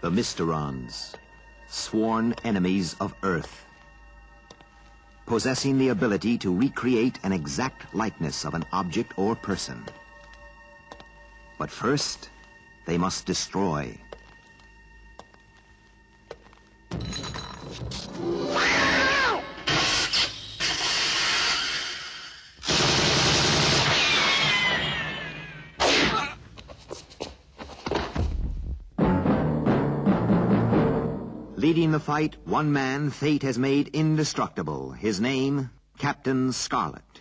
The Mysterons, sworn enemies of Earth. Possessing the ability to recreate an exact likeness of an object or person. But first, they must destroy. Leading the fight, one man fate has made indestructible. His name, Captain Scarlet.